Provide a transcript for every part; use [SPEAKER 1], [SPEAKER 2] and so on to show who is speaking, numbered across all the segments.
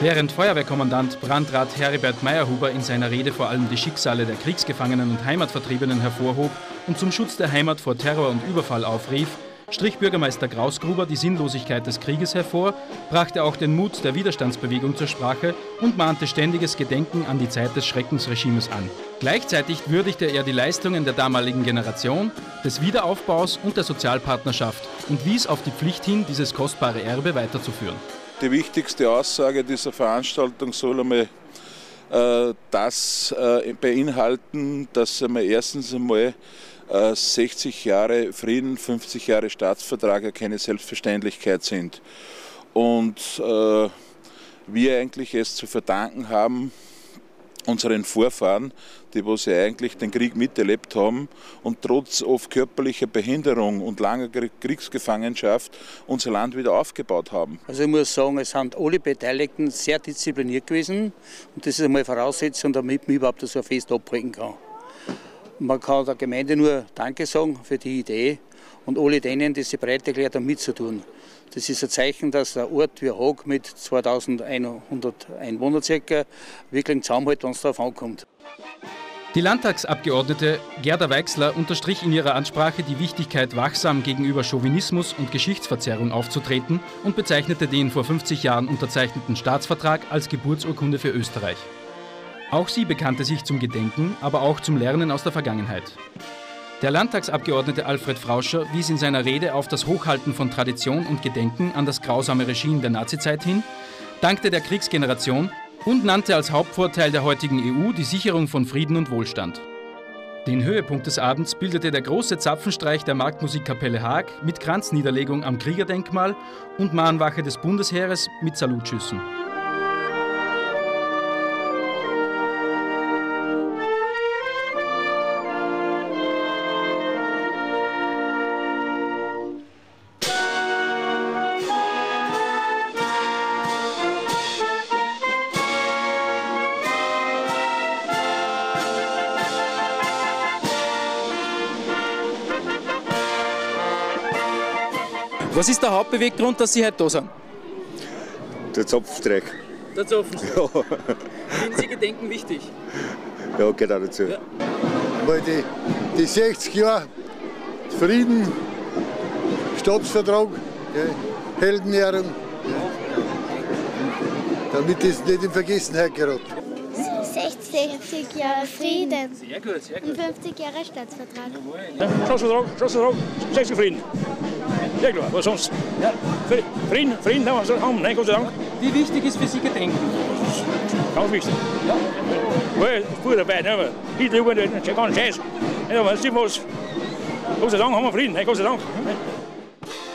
[SPEAKER 1] Während Feuerwehrkommandant Brandrat Heribert Meyerhuber in seiner Rede vor allem die Schicksale der Kriegsgefangenen und Heimatvertriebenen hervorhob und zum Schutz der Heimat vor Terror und Überfall aufrief, strich Bürgermeister Grausgruber die Sinnlosigkeit des Krieges hervor, brachte auch den Mut der Widerstandsbewegung zur Sprache und mahnte ständiges Gedenken an die Zeit des Schreckensregimes an. Gleichzeitig würdigte er die Leistungen der damaligen Generation, des Wiederaufbaus und der Sozialpartnerschaft und wies auf die Pflicht hin, dieses kostbare Erbe weiterzuführen.
[SPEAKER 2] Die wichtigste Aussage dieser Veranstaltung soll einmal äh, das äh, beinhalten, dass einmal erstens einmal äh, 60 Jahre Frieden, 50 Jahre Staatsvertrag ja keine Selbstverständlichkeit sind. Und äh, wir eigentlich es zu verdanken haben, unseren Vorfahren, die wo sie eigentlich den Krieg miterlebt haben und trotz oft körperlicher Behinderung und langer Kriegsgefangenschaft unser Land wieder aufgebaut haben.
[SPEAKER 3] Also ich muss sagen, es sind alle Beteiligten sehr diszipliniert gewesen und das ist einmal Voraussetzung, damit man überhaupt so Fest abbrechen kann. Man kann der Gemeinde nur Danke sagen für die Idee und alle denen, die sich bereit erklärt haben, mitzutun. Das ist ein Zeichen, dass ein Ort wie Haag mit 2100 Einwohnern circa wirklich zusammenhält, wenn es darauf ankommt.
[SPEAKER 1] Die Landtagsabgeordnete Gerda Weixler unterstrich in ihrer Ansprache die Wichtigkeit, wachsam gegenüber Chauvinismus und Geschichtsverzerrung aufzutreten und bezeichnete den vor 50 Jahren unterzeichneten Staatsvertrag als Geburtsurkunde für Österreich. Auch sie bekannte sich zum Gedenken, aber auch zum Lernen aus der Vergangenheit. Der Landtagsabgeordnete Alfred Frauscher wies in seiner Rede auf das Hochhalten von Tradition und Gedenken an das grausame Regime der Nazizeit hin, dankte der Kriegsgeneration und nannte als Hauptvorteil der heutigen EU die Sicherung von Frieden und Wohlstand. Den Höhepunkt des Abends bildete der große Zapfenstreich der Marktmusikkapelle Haag mit Kranzniederlegung am Kriegerdenkmal und Mahnwache des Bundesheeres mit Salutschüssen. Was ist der Hauptbeweggrund, dass Sie heute da sind?
[SPEAKER 4] Der Zapfstreich.
[SPEAKER 1] Der Zapfenstreich. Ja. Finden Sie Gedenken wichtig?
[SPEAKER 4] Ja, geht auch dazu. Ja.
[SPEAKER 5] Weil die, die 60 Jahre Frieden, Staatsvertrag, Heldenehrung, damit es nicht in Vergessenheit gerät.
[SPEAKER 6] 60 Jahre Frieden. Sehr gut, sehr gut. Und 50 Jahre Staatsvertrag.
[SPEAKER 7] Staatsvertrag, Staatsvertrag, 60 Frieden. Ja klar, was sonst? Ja. Frieden, Frieden haben wir haben, nein, Gott sei Dank.
[SPEAKER 1] Wie wichtig ist für Sie Gedenken?
[SPEAKER 7] Ganz wichtig. Ja. Weil, früher dabei, ne? Hitler war nicht ganz scheiße. Ja, aber sie was. Gott sei Dank haben wir Frieden, nein, Gott sei Dank.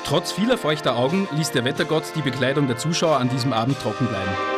[SPEAKER 1] Trotz vieler feuchter Augen ließ der Wettergott die Bekleidung der Zuschauer an diesem Abend trocken bleiben.